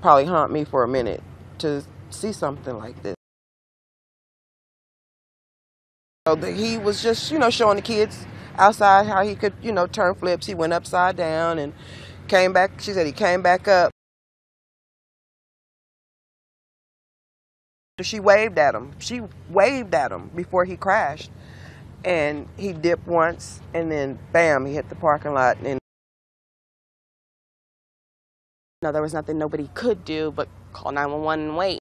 Probably haunt me for a minute to see something like this. So the, he was just, you know, showing the kids outside how he could, you know, turn flips. He went upside down and came back. She said he came back up. She waved at him. She waved at him before he crashed. And he dipped once and then bam, he hit the parking lot and No, there was nothing nobody could do but call 911 and wait.